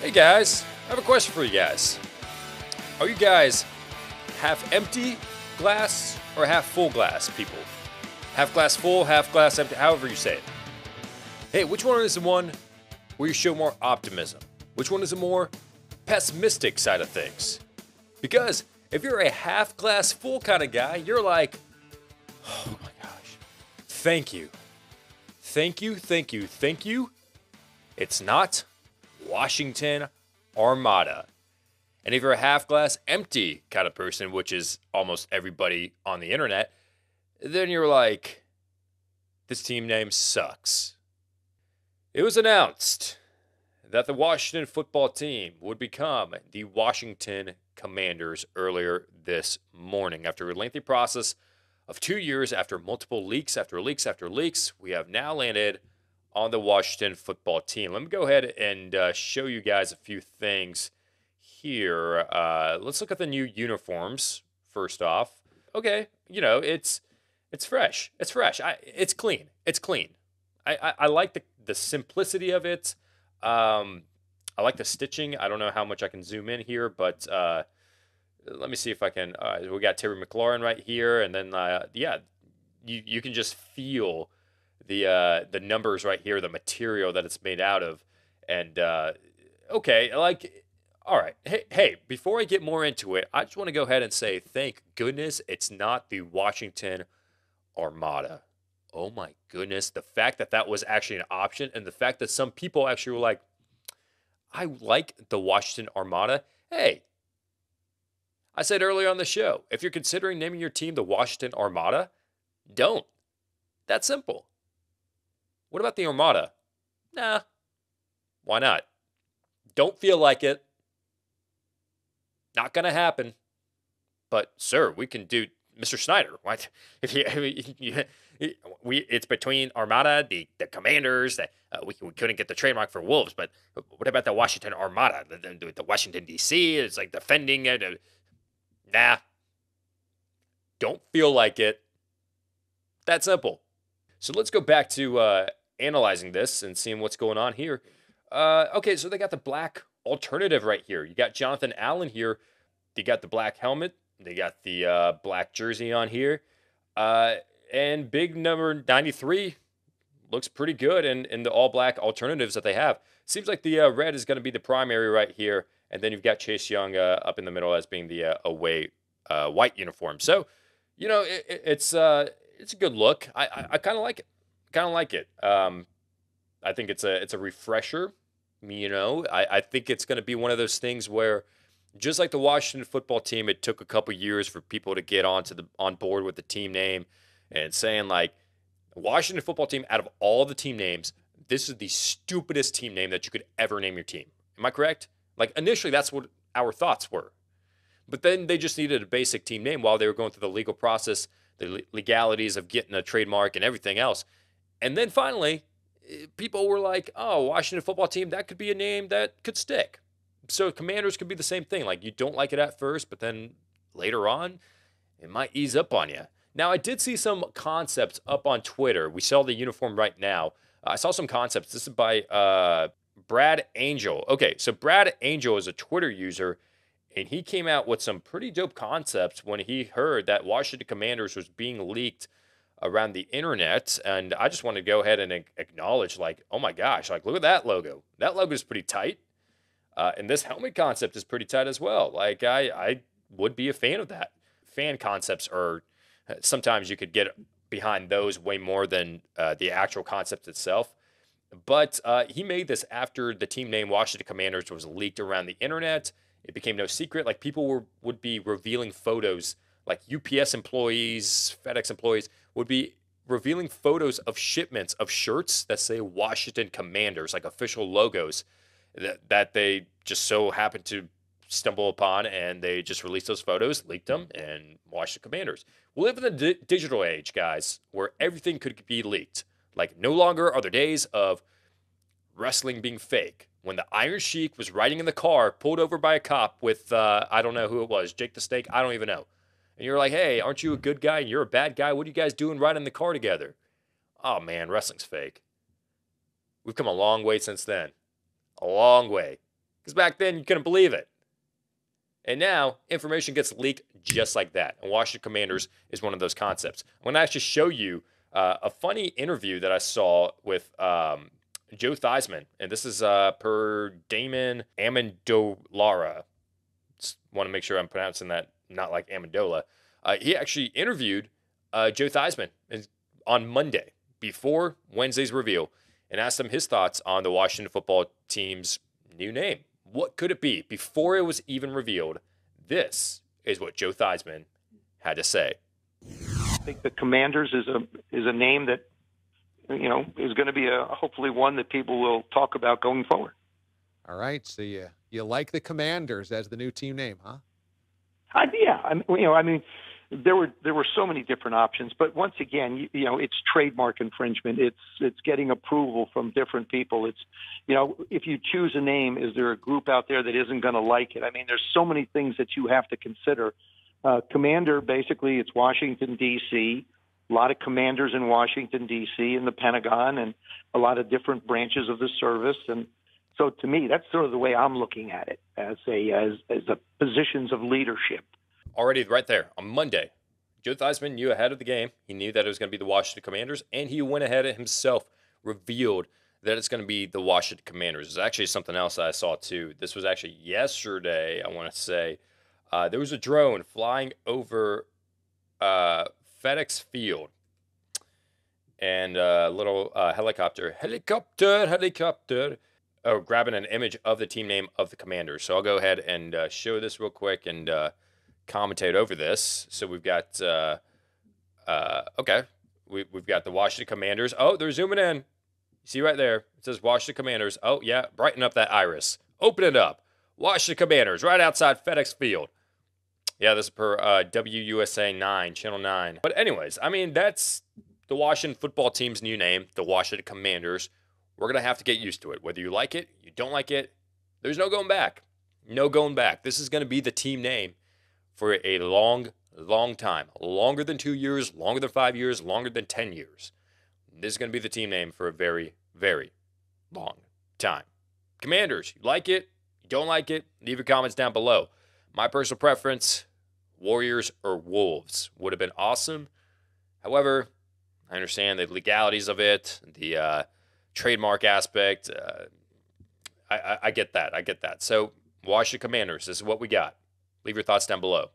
Hey guys, I have a question for you guys. Are you guys half empty glass or half full glass people? Half glass full, half glass empty, however you say it. Hey, which one is the one where you show more optimism? Which one is the more pessimistic side of things? Because if you're a half glass full kind of guy, you're like, oh my gosh, thank you. Thank you, thank you, thank you. It's not Washington Armada. And if you're a half glass empty kind of person, which is almost everybody on the internet, then you're like, this team name sucks. It was announced that the Washington football team would become the Washington Commanders earlier this morning. After a lengthy process of two years, after multiple leaks, after leaks, after leaks, we have now landed on the Washington football team. Let me go ahead and uh, show you guys a few things here. Uh, let's look at the new uniforms first off. Okay, you know it's it's fresh. It's fresh. I, it's clean. It's clean. I, I, I like the the simplicity of it. Um, I like the stitching. I don't know how much I can zoom in here, but uh, let me see if I can. Uh, we got Terry McLaurin right here, and then uh, yeah, you you can just feel the uh, the numbers right here, the material that it's made out of, and uh, okay, like all right, hey hey, before I get more into it, I just want to go ahead and say thank goodness it's not the Washington Armada. Oh my goodness, the fact that that was actually an option, and the fact that some people actually were like, I like the Washington Armada. Hey, I said earlier on the show, if you're considering naming your team the Washington Armada, don't. That's simple. What about the Armada? Nah. Why not? Don't feel like it. Not going to happen. But, sir, we can do Mr. Snyder. What? If you, we, it's between Armada, the, the commanders, that uh, we, we couldn't get the trademark for Wolves, but what about the Washington Armada? The, the, the Washington, D.C., it's like defending it. Uh, nah. Don't feel like it. That simple. So let's go back to uh, analyzing this and seeing what's going on here. Uh, okay, so they got the black alternative right here. You got Jonathan Allen here. They got the black helmet. They got the uh, black jersey on here. Uh, and big number 93 looks pretty good in, in the all black alternatives that they have. Seems like the uh, red is going to be the primary right here. And then you've got Chase Young uh, up in the middle as being the uh, away uh, white uniform. So, you know, it, it's it's a good look. I, I, I kind of like it. Kind of like it. Um, I think it's a it's a refresher. You know, I, I think it's going to be one of those things where – just like the Washington football team, it took a couple years for people to get onto the on board with the team name and saying like Washington football team out of all the team names, this is the stupidest team name that you could ever name your team. Am I correct? Like initially that's what our thoughts were. But then they just needed a basic team name while they were going through the legal process, the legalities of getting a trademark and everything else. And then finally, eh, people were like, "Oh, Washington football team, that could be a name that could stick." so commanders could be the same thing. Like you don't like it at first, but then later on, it might ease up on you. Now, I did see some concepts up on Twitter. We saw the uniform right now. I saw some concepts. This is by uh, Brad Angel. Okay, so Brad Angel is a Twitter user, and he came out with some pretty dope concepts when he heard that Washington Commanders was being leaked around the internet. And I just want to go ahead and acknowledge, like, oh my gosh, like, look at that logo. That logo is pretty tight. Uh, and this helmet concept is pretty tight as well. Like I, I would be a fan of that. Fan concepts are uh, sometimes you could get behind those way more than uh, the actual concept itself. But uh, he made this after the team name Washington Commanders was leaked around the internet. It became no secret. Like people were would be revealing photos, like UPS employees, FedEx employees would be revealing photos of shipments of shirts that say Washington Commanders, like official logos that, that they just so happened to stumble upon and they just released those photos, leaked them, and Washington commanders. We live in the di- digital age, guys, where everything could be leaked. Like, no longer are there days of wrestling being fake. When the Iron Sheik was riding in the car, pulled over by a cop with, uh, I don't know who it was, Jake the Snake, I don't even know. And you're like, hey, aren't you a good guy and you're a bad guy? What are you guys doing riding the car together? Oh, man, wrestling's fake. We've come a long way since then a long way. Because back then you couldn't believe it. And now information gets leaked just like that. And Washington Commanders is one of those concepts. I'm going to actually show you uh, a funny interview that I saw with um, Joe Theismann. And this is uh, per Damon Amendolara. Want to make sure I'm pronouncing that not like Amendola. Uh, he actually interviewed uh, Joe Theismann on Monday before Wednesday's reveal and asked him his thoughts on the Washington football team's new name. What could it be? Before it was even revealed, this is what Joe Theismann had to say. I think the Commanders is a is a name that you know is going to be a hopefully one that people will talk about going forward. All right, so you you like the Commanders as the new team name, huh? I, yeah, I mean, you know, I mean, there were there were so many different options, but once again, you, you know, it's trademark infringement. It's it's getting approval from different people. It's you know, if you choose a name, is there a group out there that isn't going to like it? I mean, there's so many things that you have to consider. Uh, commander, basically, it's Washington D.C. A lot of commanders in Washington D.C. and the Pentagon, and a lot of different branches of the service. And so, to me, that's sort of the way I'm looking at it as a as as a positions of leadership already right there on Monday. Joe Theismann knew ahead of the game. He knew that it was going to be the Washington Commanders, and he went ahead and himself revealed that it's going to be the Washington Commanders. It's actually something else I saw too. This was actually yesterday, I want to say. Uh, there was a drone flying over uh, FedEx Field and a little uh, helicopter, helicopter, helicopter, oh, grabbing an image of the team name of the Commanders. So I'll go ahead and uh, show this real quick and uh, commentate over this. So we've got, uh, uh, okay, we, we've got the Washington Commanders. Oh, they're zooming in. See right there, it says Washington Commanders. Oh, yeah, brighten up that iris. Open it up. Washington Commanders right outside FedEx Field. Yeah, this is per uh, WUSA 9, Channel 9. But, anyways, I mean, that's the Washington football team's new name, the Washington Commanders. We're going to have to get used to it. Whether you like it, you don't like it, there's no going back. No going back. This is going to be the team name for a long, long time. Longer than two years, longer than five years, longer than 10 years. This is going to be the team name for a very, very long time. Commanders, you like it? You don't like it? Leave your comments down below. My personal preference Warriors or Wolves would have been awesome. However, I understand the legalities of it, the uh, trademark aspect. Uh, I, I, I get that. I get that. So, Washington Commanders, this is what we got. Leave your thoughts down below.